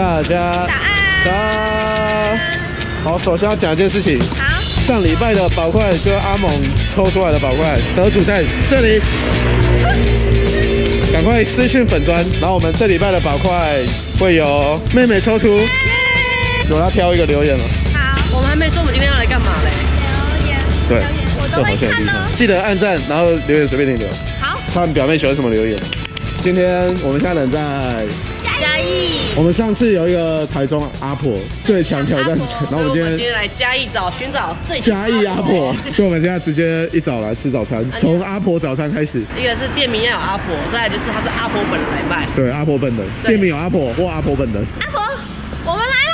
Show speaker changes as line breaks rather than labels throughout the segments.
大家早安。好，首先要讲一件事情。
好，
上礼拜的宝块就是阿猛抽出来的宝块，得主在这里。赶快私讯粉砖，然后我们这礼拜的宝块会有妹妹抽出，有要挑一个留言了。
好，
我们还没说我们今天要来干嘛嘞。
留言，
对
留言，我都会看哦。
记得按赞，然后留言随便你留，
好，
看表妹喜欢什么留言。今天我们现在人在，
嘉义，
我们上次有一个台中阿婆最强挑战赛，然后我们今天
所以我们今天来嘉义找寻找最强
嘉义阿婆，所以我们现在直接一早来吃早餐，从阿婆早餐开始。
一个是店名要有阿婆，再来就是他是阿婆本人来卖。
对，阿婆本人，店名有阿婆或阿婆本人。
阿婆，我们来喽。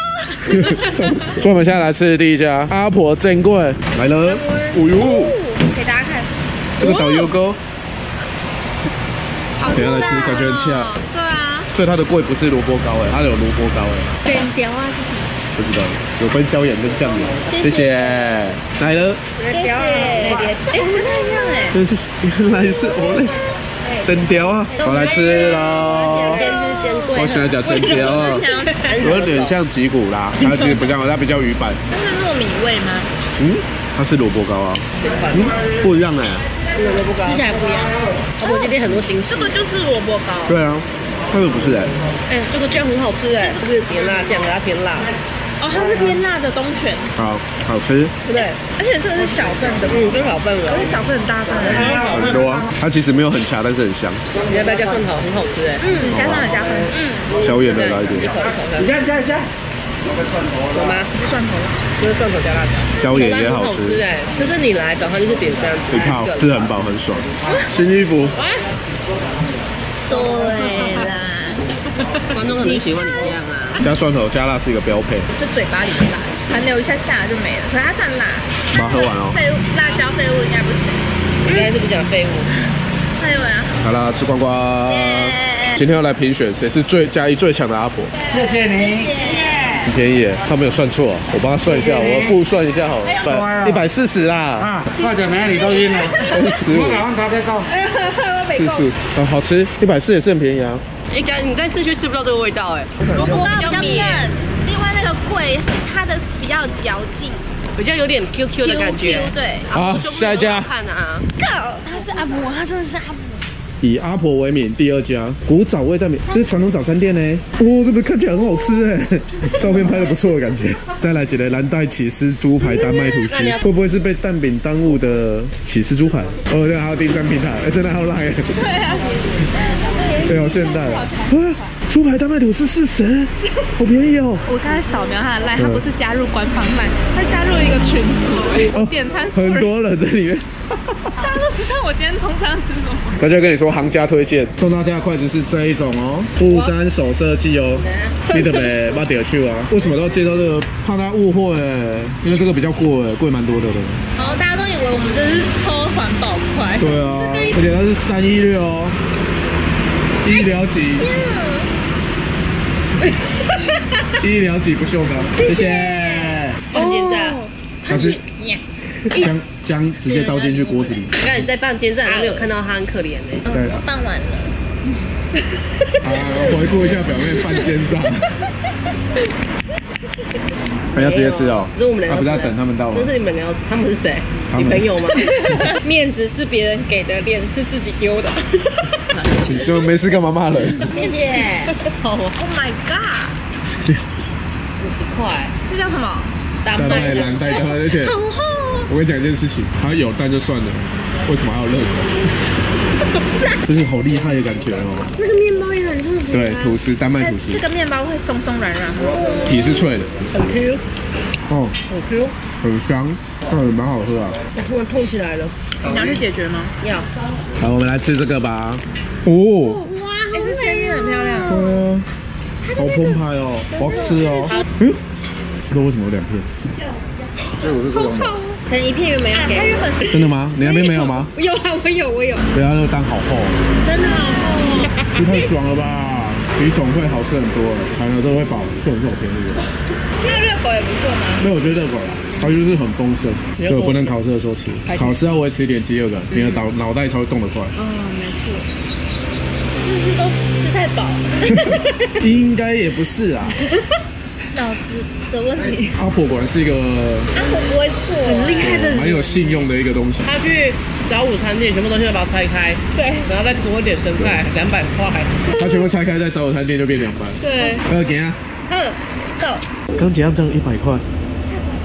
所以我们现在来吃第一家阿婆珍贵来了，哦呦，
给大家看，
这个导游哥，
好
等一下来吃感觉很呛。
对啊，
所以它的贵不是萝卜糕哎，它有萝卜糕哎，
点点啊，
不知道有分椒盐跟酱油，谢谢。来了，
谢谢。哎，不太一样哎。
这是原来是我嘞，真雕啊，我来吃喽。我喜欢讲真雕啊，有点像脊骨啦，它其实不像，它比较鱼板。
它是糯米味吗？
嗯，它是萝卜糕啊，嗯，不一样哎。
萝卜糕，
吃起来不一样。
阿婆今天很多惊喜。
这个就是萝卜糕。
对啊，那个不是哎，
哎，这个酱很好吃哎，就是甜辣酱，给它偏辣，
哦，它是偏辣的东泉，
好好吃。
对不对？
而且这个是小份的，
嗯，真小份了。
而且小份很大份的。
很多啊，它其实没有很强，但是很香，
你要不要加蒜头？很好吃哎。
嗯，加上了加分。嗯，
椒盐的来一
一
点，
口一口的。你加加加。有吗？
是蒜头。
就是蒜头加辣椒。
椒盐也好
很好吃
吃，
哎，就是你来早上就是点这样子
一套吃很饱很爽。新衣服，
对啦，
观众可能喜欢你这样啊。
加蒜头加辣是一个标配，
就嘴巴里的辣，残留一下下就没了。可是它算辣，
把它喝完哦。
废物辣椒废物应该不行。
应该是不讲废物。
废物啊，
好啦，吃光光。今天要来评选谁是最嘉义最强的阿婆，
谢谢你。
很便宜耶，他没有算错，我帮他算一下，我复算一下好了，一百四十啦，
啊，快点没你都晕了。
十五
我赶快他再告。
四十，啊，好吃，一百四也是很便宜啊。
应该你在市区吃不到这个味道哎，
萝卜糕比较嫩，另外那个桂它的比较嚼劲
比较有点 QQ 的感觉。
，QQ 对。
好下一家
看啊，
他是阿婆，他真的是阿婆。
以阿婆为名，第二家古早味蛋饼，这是传统早餐店呢。哦，这个看起来很好吃哎，照片拍的不错的感觉。再来几个蓝带起司猪排丹麦吐司，会不会是被蛋饼耽误的起司猪排？哦，对，还有第三平台，哎，真的好辣耶。对啊，对哦，现代了。啊，猪排大卖吐司四十，好便宜哦。
我刚才扫描他的 line，他不是加入官方 line，他加入一个群组，哎、
哦
点餐
很多人在里面。
大家都知道我今天中餐吃什么。
大家跟你说行家推荐，送大家的筷子是这一种哦，不沾手设计哦，记得没？把点去啊！为什么都要介绍这个？怕他误会哎，因为这个比较贵哎，贵蛮多的了。
然后大家都以为我们这是抽环保筷，
对啊，而且它是三一六哦，医疗级，医疗级不锈钢，谢谢。
看煎炸。
它是将将直接倒进去锅子里，
刚才你在拌煎炸，都没有看到他很可怜呢。
再
我办完了，
啊，回顾一下表妹拌煎炸。还要直接吃哦？
这是我们两个
他不是要等他们到吗
这？是你们两个吃，他们是谁？
他们
你朋友吗？
面子是别人给的，脸是自己丢的。
你说没事干嘛骂人？
谢谢。Oh my god，
五十块，
这叫什么？
丹
蛋
麦
蓝带蛋，而且
很厚。
我跟你讲一件事情，它有蛋就算了，为什么还有热狗？真是好厉害的感觉哦！
那个面包也很特别、
对，吐司丹麦吐司
这，个面包会松松软软，很好吃。
皮是脆的，
很 Q，
哦，
很 Q。
很香，嗯，蛮好喝啊。
我突然痛起来了，
你要去解决吗？
要。
好，我们来吃这个吧。哦，
哇，哎、这馅面很漂亮。
嗯，好澎湃哦，我要吃哦。嗯，那为什么有两片？所以我这个有买
可能一片原本要给，
真的吗？你那边没有吗？
有啊，我有，我有，
不要，那个蛋好厚，
真的好厚哦。
这太爽了吧！比总会好吃很多了，买了都会饱，这种这种便宜的。
这个热狗也不错吗？
那我觉得热狗它就是很丰盛，所以我不能考试的时候吃，考试要维持一点饥饿感，你的脑脑袋才会动得快。
嗯，没错。
是不是都吃太
太饱了。
应该也不是啊。
脑子的问题。
阿婆果然是一个
阿婆不会错，
很厉害的
蛮有信用的一个东西。
他去找午餐店，全部东西都把它拆开，
对
然后再多一点生菜，两百块。
他全部拆开，再找午餐店就变两百。
对，
呃，给啊，
嗯，够。
刚结账这样一百块，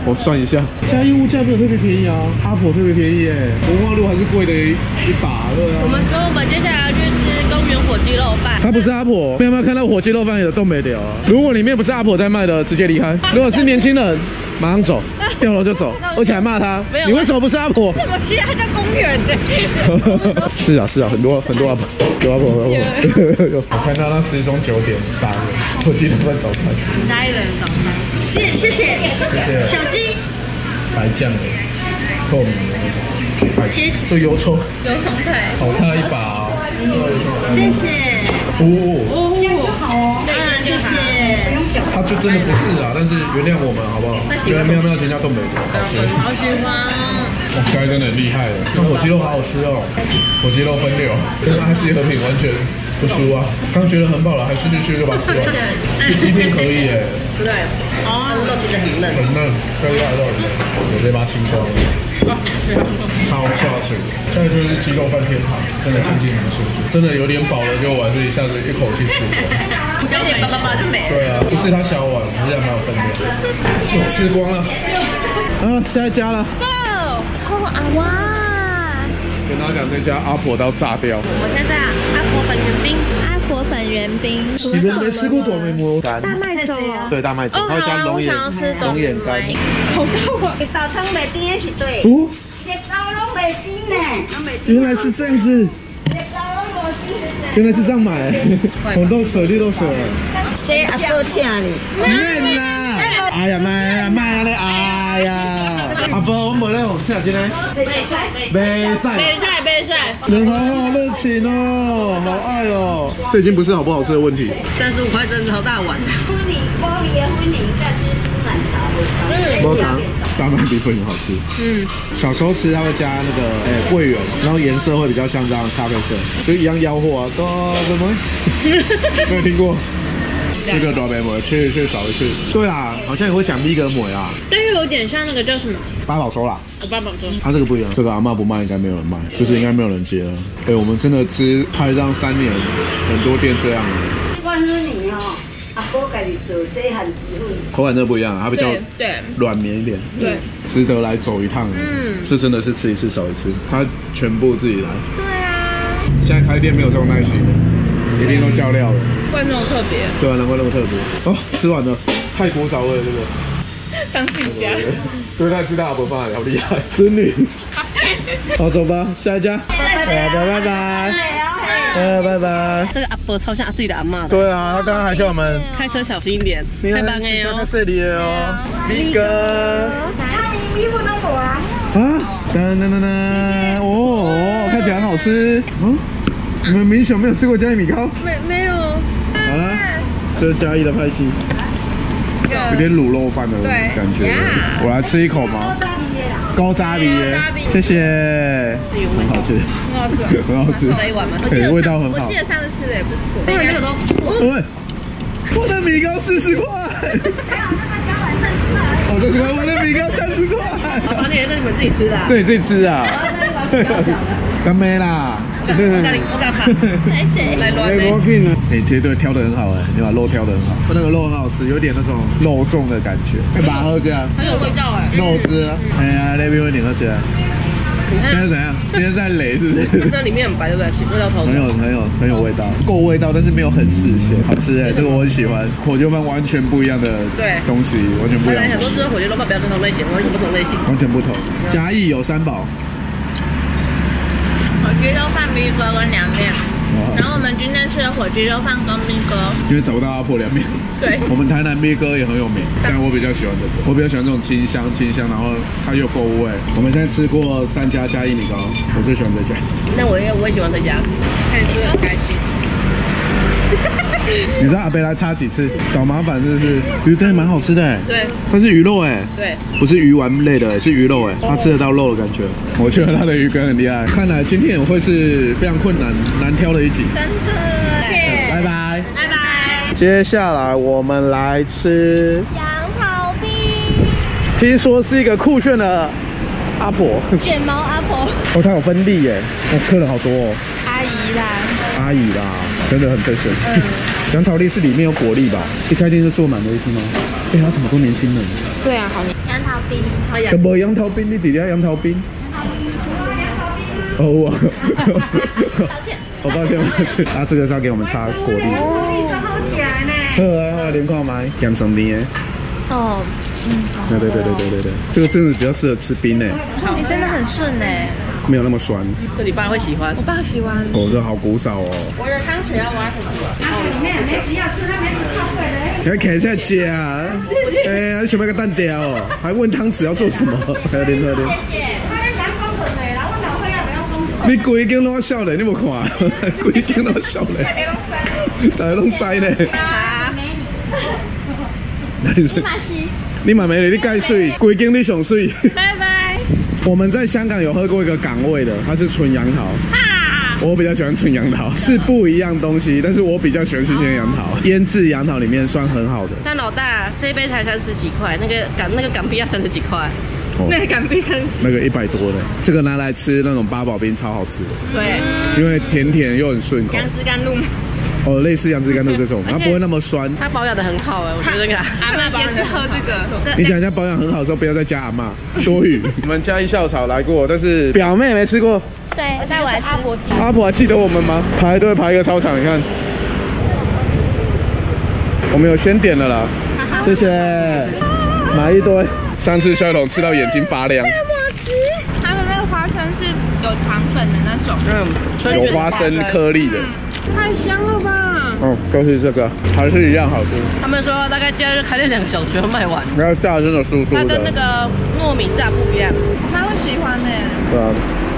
我算一下，嘉义物价没有特别便宜啊，阿婆特别便宜耶，文化路还是贵的一一把，对啊。
我们说我们接下来要去吃火鸡肉饭。
他不是阿婆，没有没有看到火鸡肉饭有都没掉啊？如果里面不是阿婆在卖的，直接离开；如果是年轻人，马上走，掉了就走，而且还骂他
没有，
你为什么不是阿婆？
我记得它叫公园的。
是啊是啊，很多很多阿婆，有阿婆有阿婆。有我看到那时钟九点杀人，火鸡肉饭早餐，
家里人早餐。谢谢谢
谢
小鸡，
白酱的，透明的
谢谢
做油葱
有什么腿？
好大一把哦，
谢谢。
哦，
嗯，谢谢。
他就真的不是啊，但是原谅我们好不好？原来喵喵全家都没好吃。
好喜欢。
哇，家里真的很厉害了，那火鸡肉好好吃哦，火鸡肉分流，跟阿西和平完全不输啊。刚觉得很饱了，还吃进去就把它吃完。这鸡片可以耶，
对不对？哦，肉其实很嫩。
很嫩，跟腊肉一样，我直接把它清光了，超下水。现在就是鸡肉饭天堂，真的亲近民宿，真的有点饱了，就我还是一下子一口气吃光。
有点叭叭叭就没了。
对啊，不是他小碗，还是还蛮有分量。我吃光了，啊，下一家了。
Go！冲啊哇！
跟大家讲，这家阿婆刀炸掉。
我现在阿婆粉圆冰，阿婆粉圆冰。
你们没吃过短眉蘑干？
麦粥哦。
对，大麦粥，还有加龙眼
我想要吃
龙眼干。
好大碗。
豆汤袂甜的是对，
哦，
这豆拢袂甜呢，
原来是这样子。原来是这样买。红豆水、绿豆水。
这阿哥请你，
妹啦！哎呀妈呀妈呀嘞！哎呀，阿伯，我没来红吃今天。没赛，
备菜备菜，
人好好热情哦，好爱哦。这已经不是好不好吃的问题。
三十五块真的好大碗。
婚礼玻璃的婚礼，但是不满茶不
没糖，大麦米粉很好吃。
嗯，
小时候吃它会加那个诶桂圆，然后颜色会比较像这样咖啡色，就一样吆喝啊，都什么？没有听过。这个短眉膜去去少一次。对啊，好像也会讲咪格膜啊，
但是有点像那个叫什么？
八宝粥啦。
我爸爸说，
它这个不一样，这个阿嬷不卖，应该没有人卖，就是应该没有人接了。哎，我们真的吃拍这样三年，很多店这样了，
我婚礼哦，阿哥家己做这含子粉，
口感真的不一样，它比较
对对
软绵一点，
对，
值得来走一趟。嗯，这真的是吃一次少一次，它全部自己来。
对啊。
现在开店没有这种耐心了，一定都叫料了。
怪那么特别，
对啊，难怪那么特别。哦，吃完了，泰国早味这个，
当自己家。
对，大家知道阿伯放哪里，好厉害，孙女。好，走吧，下一家。拜拜拜拜，呃，拜拜。
这个阿伯超像自己的阿妈的，
对啊，他刚刚还叫我们
开车小心一点，太棒了
看
哦。
这里哦，咪哥。
他米米粉都无啊，
啊，噔噔噔噔，哦哦，看起来很好吃。嗯，你们明显没有吃过嘉义米糕。
没没有。
好了，这是嘉义的派系，有点卤肉饭的感觉。我来吃一口吗？高渣梨耶谢谢，很好吃，
很好吃。
很好吃，
再一碗吗？
对，味道很好
我记。得上次吃的也不错。
因为这个都
喂，我的米糕四十块。哦，这是我的米糕三十块。
好吧，那也是你们自己吃的啊。
这你自己吃啊？干杯啦！
我敢我敢我敢看，来乱的。
呢？你贴对挑的很好哎，你把肉挑的很好，那个肉很好吃，有点那种肉粽的感觉。把喝这样，
很有味道哎。
肉汁啊，哎呀，那边有点喝这样。现在怎样？今天在垒是不是？
这里面很白，对不对？味道超
很有很有很有味道，够味道，但是没有很嗜血，好吃哎，这个我很喜欢。火鸡肉饭完全不一样的
对
东西，完全不一样
本来，想说吃火鸡肉饭不要这种类型，完全不同类型。
完全不同。嘉义有三宝，
火鸡肉饭、米哥跟凉面。然后我们今天吃的火鸡肉饭跟米哥，
因为找不到阿婆凉面。
对
我们台南米哥也很有名，但我比较喜欢这个，我比较喜欢这种清香清香，然后它又够味。我们现在吃过三家嘉义米糕，我最喜欢这家。
那我也我也喜欢这家，看你吃的很开心。
你知道阿贝来擦几次？找麻烦是不是？鱼羹蛮好吃的哎，
对。
它是鱼肉哎，
对，
不是鱼丸类的哎，是鱼肉哎，它吃得到肉的感觉。我觉得它的鱼羹很厉害，看来今天也会是非常困难难挑的一集。
真的，谢谢。
拜拜。拜拜。接下来我们来吃，
杨桃冰，
听说是一个酷炫的阿婆，
卷毛阿婆，
哦，它有分粒耶，哦，客人好多哦，
阿姨啦，
阿姨啦，真的很 fashion。杨桃粒是里面有果粒吧？一开店就坐满的意思吗？哎、它怎么都年轻人？
对啊，好，
杨桃冰，
好呀
有，没有杨桃冰？你底下杨桃冰？哦，我
道歉。
好 抱歉，抱歉。啊，这个是要给我们擦果粒的。好啊，好啊，连看麦，咸生冰的。
哦，
对对对对对对对，这个真的比较适合吃冰诶，
你真的很顺哎。
没有那么酸。
这你爸会喜欢。
我爸喜欢。
哦，这好古早哦。
我的汤匙要挖什么？
你还可以在家，谢谢。哎、呀，你想不要个蛋雕哦？还问汤匙要做什么？还有连喝的。你规间都笑嘞，你无看？规间都笑嘞，大家拢知咧。那你说，
马西，
你买没了？你盖水，规间你上水。我们在香港有喝过一个港味的，它是纯杨桃。我比较喜欢纯杨桃，是不一样东西，但是我比较喜欢新鲜杨桃。腌制杨桃里面算很好的。
但老大这一杯才三十几块，那个港那个港币要三十几块。
哦
那个港币三十，
那个一百多的，这个拿来吃那种八宝冰超好吃的，
对，
因为甜甜又很顺口。
杨枝甘露，
哦，类似杨枝甘露这种，它不会那么酸。
它保养的很好哎，我觉得那个
阿妈也是喝这个。
你讲一下保养很好的时候，不要再加阿妈，多余。我们嘉义校草来过，但是表妹没吃过。
对，带我来吃。阿婆
阿婆还记得我们吗？排队排一个操场，你看，我们有先点了啦，谢谢，买一堆。上次小董吃到眼睛发亮，
它的那个花生是有糖粉的那种，
有花生颗粒的。
太香了吧！
哦，就是这个，还是一样好吃。
他们说大概假日开了两个小时就要卖完。
然后炸真的酥酥
它跟那
的，
个糯米炸不一样，
他会喜欢呢。
对啊。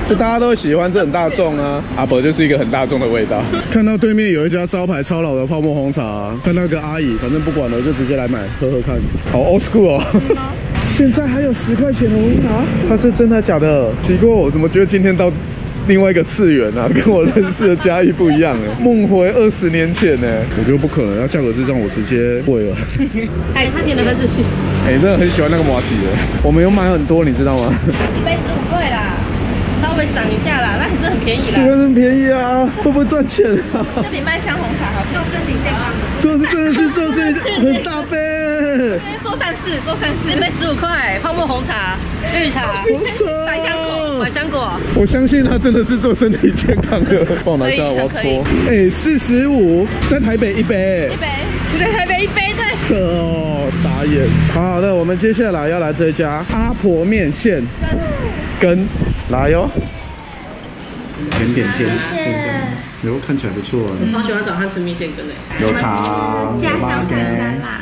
这大家都喜欢，这很大众啊。阿伯就是一个很大众的味道。看到对面有一家招牌超老的泡沫红茶，看到一个阿姨，反正不管了，就直接来买喝喝看。好 old school 哦。现在还有十块钱的红茶，它是真的假的？奇怪，我怎么觉得今天到另外一个次元啊？跟我认识的嘉义不一样哎，梦回二十年前呢。我觉得不可能，要价格是让我直接跪了。
海之前的分自信，
哎、真的很喜欢那个马蹄的，我们有买很多，你知道吗？
一杯十五块啦，稍微涨一下啦，那还是很便宜
十
啦。
元很便宜啊，会不会赚钱啊？
这比麦香红茶好喝，身体健康。
做真的是做是 很大杯，
做善事，做善事
一。杯十五块，泡沫红茶、绿茶。百香果、百香果，
我相信他真的是做身体健康的。帮我拿下，我要搓。哎，四十五，在台北一杯，
一杯，你在台北一杯对。
扯哦，傻眼。好的，我们接下来要来这家阿婆面线跟来哟。甜点天，哟，看起来不错啊。
超喜欢早上吃面线羹的。
有茶，
加香菜加
辣，
辣，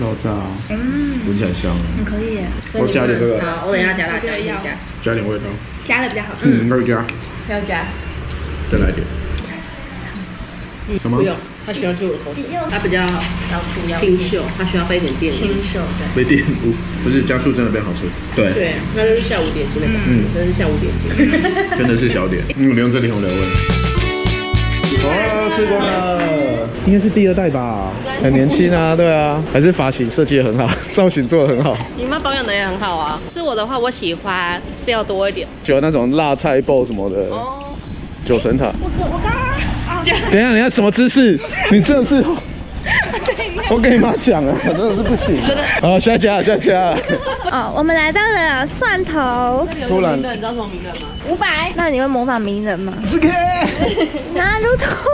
肉燥，嗯，闻起来香。
可以耶。
我加点这个，
好，我等一下加辣椒，一定加，
加点味道。
加了比较好吃。
嗯，应该加，
要加。
再来一点。什么
不？用，他喜欢吃我的口水，他比较清秀，他需要备一点电力。
秀的。
没点不不是加速真的变好吃。对，
对，那就是下午点心的
嗯
真的是下午点心。
真的是小点。嗯，你用这里红来问。哦，吃过了，应该是第二代吧，很年轻啊，对啊，还是发型设计的很好，造型做的很好，
你妈保养的也很好啊。是我的话，我喜欢料多一点。
喜欢那种辣菜爆什么的。
哦，
九层塔。
我我刚刚
等一下，你要什么姿势？你真的是，我跟你妈讲啊，真的是不行。好，下家下家。
哦，我们来到了蒜头
突然
你知道什么名人吗？
五百。那你会模仿名人吗？
是 K。
拿路头。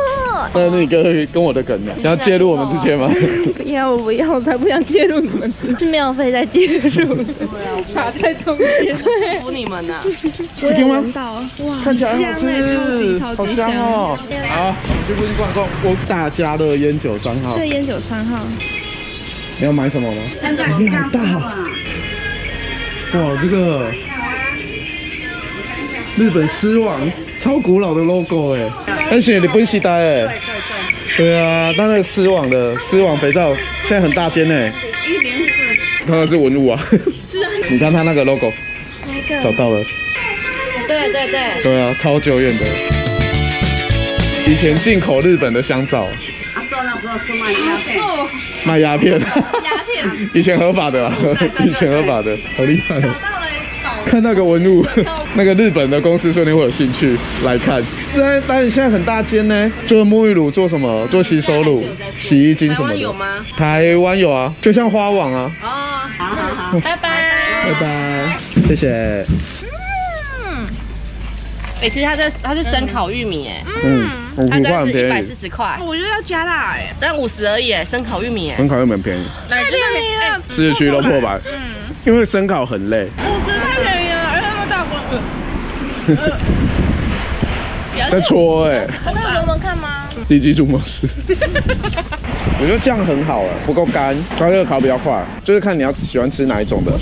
那那你跟跟我的梗呢？想要介入我们之间吗？
不要，我不要，我才不想介入你们之间。是没有非在介入，卡在中间。对，
服你们呐！
这个吗？
闻到哇，
看起来很好吃，
超级超级
香哦！好，我们去附近逛逛。我大家乐烟酒三号，
对，烟酒三号。
你要买什么吗？里面好大哦！哇，这个日本狮王超古老的 logo 哎，而且日本时代哎，对啊，那个狮王的丝网肥皂现在很大间哎，一零四，看到是文物啊，你看它那个 logo，找到了，
对对对，
对啊，超久远的，以前进口日本的香皂，
啊，做那
时候是卖鸦片，
卖鸦片，
鸦片，
以前合法的，以前合法的，好厉害哦！看 那个文物，那个日本的公司说你会有兴趣来看。但但现在很大间呢，做沐浴乳，做什么？做洗手乳、洗衣精什么的。
台湾有吗？
台湾有啊，就像花网啊。
哦，好好好，
拜拜。
拜拜，谢谢。
哎，其实它这它是生烤玉米，哎，
嗯，五
它这样
块很便宜
子一百四，十块，
我觉得要加辣哎，
但五十而已，哎，生烤玉米，哎，
生烤又很便宜，
太便宜了，
市区都破百。嗯，因为生烤很累，
五十太便宜了，而且那么大锅。
在搓哎、
那个我们看吗？
低级主模式。我觉得这样很好了，不够干，它这个烤比较快，就是看你要喜欢吃哪一种的。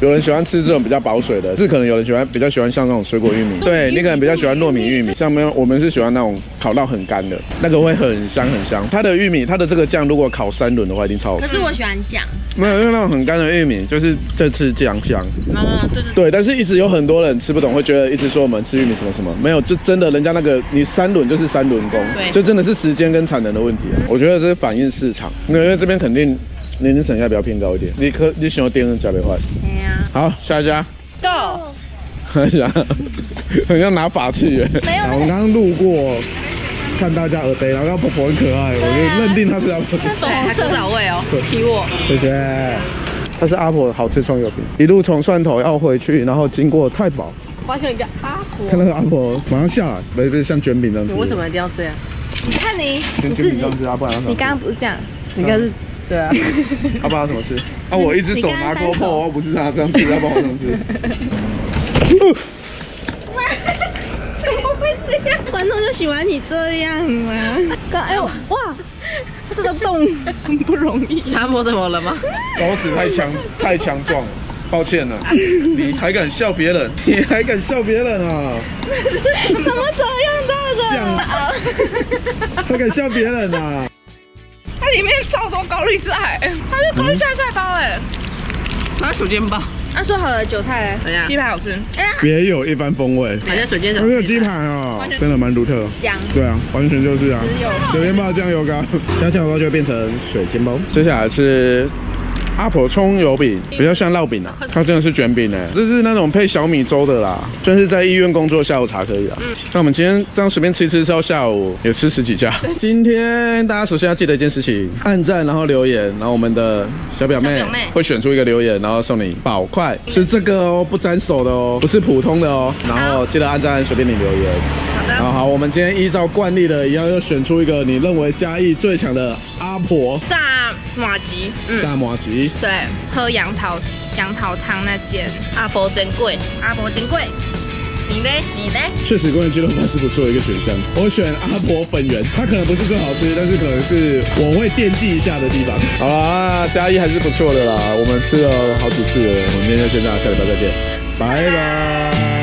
有人喜欢吃这种比较保水的，是可能有人喜欢比较喜欢像那种水果玉米，对，你可能比较喜欢糯米玉米，像没有我们是喜欢那种烤到很干的，那个会很香很香。它的玉米，它的这个酱如果烤三轮的话，一定超好吃。
可是我喜欢酱，
没有，因为那种很干的玉米，就是这次酱香。
啊，对对，
对，但是一直有很多人吃不懂，会觉得一直说我们吃玉米什么什么，没有，就真的人家那个你三轮就是三轮工，
对
就真的是时间跟产能的问题啊。我觉得这是反映市场，因为这边肯定年龄层应该比较偏高一点，你可你喜欢电视加倍坏。好，下一家
，，Go，
很像很像拿法器耶。
没有
我们刚刚路过。看大家耳杯，然后婆婆很可爱，我就认定她是阿婆。
对，还是早味哦，提我，
谢谢。它是阿婆的好吃葱油饼，一路从蒜头要回去，然后经过太保，
发现一个阿婆，
看那个阿婆马上下来，不是不是像卷饼这样子。
你为什么一定要这样？
你看你，
跟卷饼这样子啊？不然要什么
你刚刚不是这样，
你刚是，对啊，
要不然要怎么吃？啊，我一只手拿
你刚刚单
GoPro，
手
我不是他这样吃，要不然我怎么吃？
怎么会这样？观众就喜欢你这样啊。刚哎呦哇，这个洞很不容易。
查摩怎么了吗？
手指太强太强壮了，抱歉了。你还敢笑别人？你还敢笑别人啊？
什么时候用到
这样
的？
还敢笑别人啊？
它里面超多高丽菜，它是高丽菜菜包哎。
拿水煎包，
那说好的韭菜嘞？
怎样？
鸡排好吃，哎呀，
别有一番风味。
还在水煎
这个鸡排哦，真的蛮独特。
香。
对啊，完全就是啊，水煎包酱油膏，加酱油膏就会变成水煎包。接下来是阿婆葱油饼，比较像烙饼啊，它真的是卷饼哎，这是那种配小米粥的啦，算是在医院工作下午茶可以啊。那我们今天这样随便吃一吃，吃到下午也吃十几家。今天大家首先要记得一件事情，按赞然后留言，然后我们的
小表妹
会选出一个留言，然后送你宝块，是这个哦，不沾手的哦，不是普通的哦。然后记得按赞，随便你留言。好好好，我们今天依照惯例的一样，又选出一个你认为嘉义最强的阿婆
炸马吉，嗯，
炸麻吉。
对，喝杨桃杨桃汤那间，
阿婆真贵，阿婆真贵。你呢？你呢？
确实，公园鸡肉饭是不错的一个选项。我选阿婆粉圆，它可能不是最好吃，但是可能是我会惦记一下的地方。好啦，嘉义还是不错的啦，我们吃了好几次了，我们今天就先这样，下礼拜再见，拜拜。